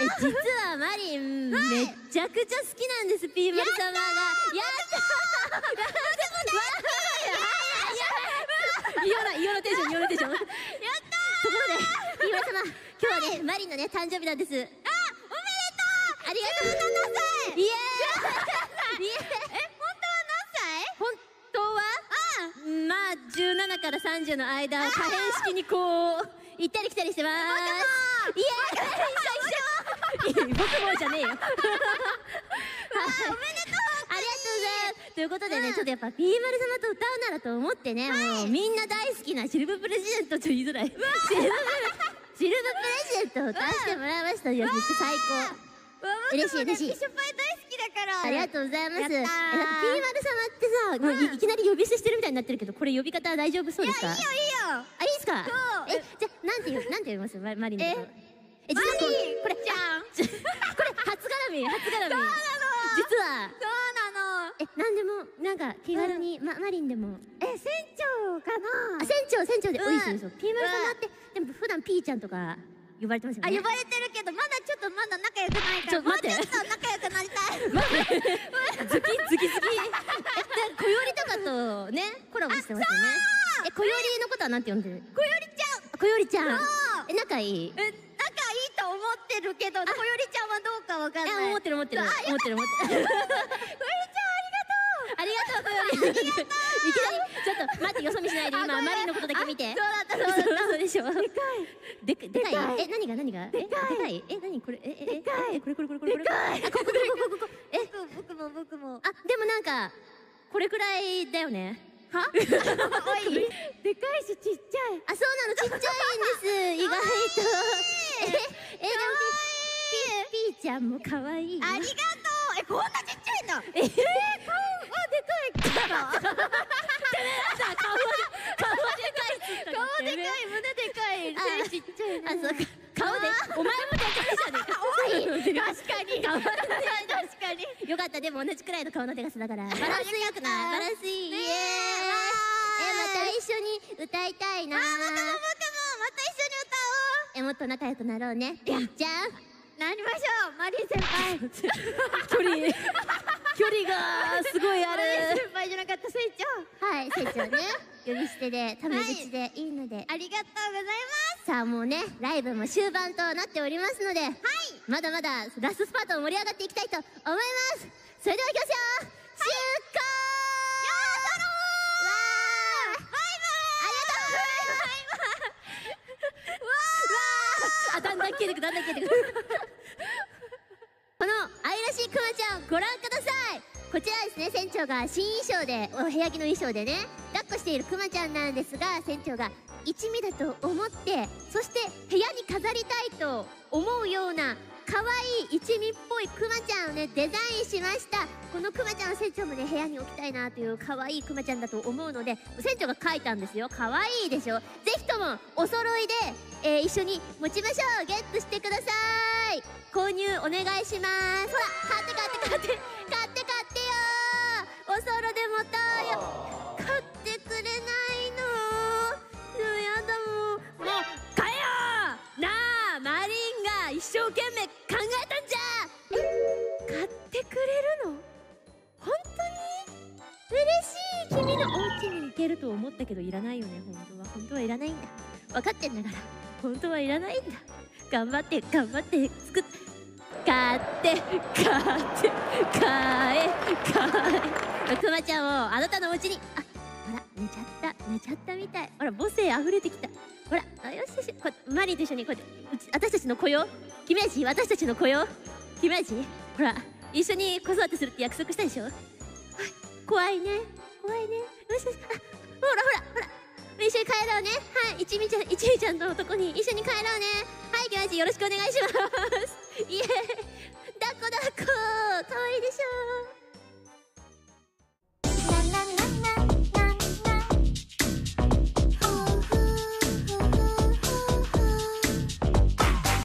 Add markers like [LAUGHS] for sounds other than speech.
え実はマリン、めっちゃくちゃ好きなんですピーマル様。がやったー。異様な異様なテンション異様なテンションやったところでピー。マル様今日はね、マリンのね誕生日なんですあおめでとうありがとう17歳イエーイイエー。イえ当は何歳本当はまあ17から30の間可変式にこう行ったり来たりしてますイエーイ一緒一緒僕もじゃねえよ。おめでとう。ありがとうございます。ということでね、ちょっとやっぱピーマル様と歌うならと思ってね、もうみんな大好きなシルブプレジデントと言いづらい。シルブシルブプレジデントを歌わせてもらいましたよ。めっちゃ最高。嬉しい嬉しい。初パイ大好きだからありがとうございます。ピーマル様ってさ、もういいきなり呼び捨てしてるみたいになってるけど、これ呼び方は大丈夫そうですか？いいよいいよあ、いいですか？え、じゃ、なんて言う、なんて言います、ママリンのこと。え、実はこマリンこれ、ちゃんこれ初絡み、初絡み。そうなの。実は。そうなのえ、なんでも、なんか気軽に、ま、マリンでも。え船長かあ、な船長、船長で、うんおいしいですよ。ピーマル様って、でも普段ピーちゃんとか呼ばれてますよね。あ呼ばれてるけどまだちょっとまだ仲良くないからちょ待ってもうちょっと仲良くなりたい [LAUGHS] [LAUGHS] ズキズキズキ。え、はなんて呼んでる？こよりちゃんこよりちゃんえ仲いい？え仲いいと思ってるけどこよりちゃんはどうかわかんない思ってる思ってる思ってる思ってるこよりちゃんありがとうこより。[LAUGHS] いきなり？ちょっと待ってよそ見しないで今マリのことだけ見て。そうだった [LAUGHS] そうだったでしょ。でかい。でかい？え何が何が？でかい。え何これ？えでかい。これこれこれこれこ。でかい。こここここここ。[LAUGHS] え？僕も僕も。あでもなんかこれくらいだよね。は？[LAUGHS] おい。でかいしちっちゃい。あ、そうなの、ちっちゃいんです。意外と。え、え、でもピ、ーちゃんも可愛い。ありがとう。えこんなちっちゃいんだえ、え顔はでかい。からさ、顔は、顔はでかい。顔でかい。胸でかい。あ背ちっちゃいあ、そうか。顔で、お前もでかいじゃねえか。確かに。確かに。よかった、でも同じくらいの顔のでかさだから。バランスよくない。バランスいい。ねた一緒に歌いたいな。僕も僕もまた一緒に歌え、もっと仲良くなろうね。じゃん。おうなりましょう。マリン先輩。[LAUGHS] 距離、距離がすごいあマリンる。先輩じゃなかった。船長はい、船長ね。呼び捨てで、タメ口でい。いので。ありがとうございます。さあもうね、ライブも終盤となっておりますので、はい、まだまだラストスパートを盛り上がっていきたいと思います。それではいきますよ、出航わーバイバーありがとうバイバーわーあ、だんだん消えてく、だんだん消えてくこの愛らしいクマちゃんご覧ください。こちらですね船長が新衣装でお部屋着の衣装でね抱っこしているクマちゃんなんですが船長が一味だと思ってそして部屋に飾りたいと思うような可愛い一味っぽいクマちゃんをねデザインしました。このクマちゃんを船長もね部屋に置きたいなという可愛いクマちゃんだと思うので船長が描いたんですよ。可愛いでしょ？ぜひともお揃いで、えー一緒に持ちましょう。ゲットしてください。購入お願いします。ほら買って買って買って買って買ってよお揃で持とうよ。くれるの？本当に？嬉しい。君のお家に行けると思ったけどいらないよね。本当は本当はいらないんだ。分かってんだから。本当はいらないんだ。頑張って頑張って作っ買って買って買え買え。くまちゃんをあなたのお家に。あほら寝ちゃった。寝ちゃったみたい。ほら母性溢れてきた。ほらよしよし。こマリーと一緒にこうやってうち私たちの雇用君たち私たちの雇用君たちほら一緒に子育てするって約束したでしょ？はい怖いね。怖いね。よしよしあほらほらほら。一緒に帰ろうね。はい。一味ちゃん一味ちゃんのとこに一緒に帰ろうね。はい君たちよろしくお願いします。イエーイ。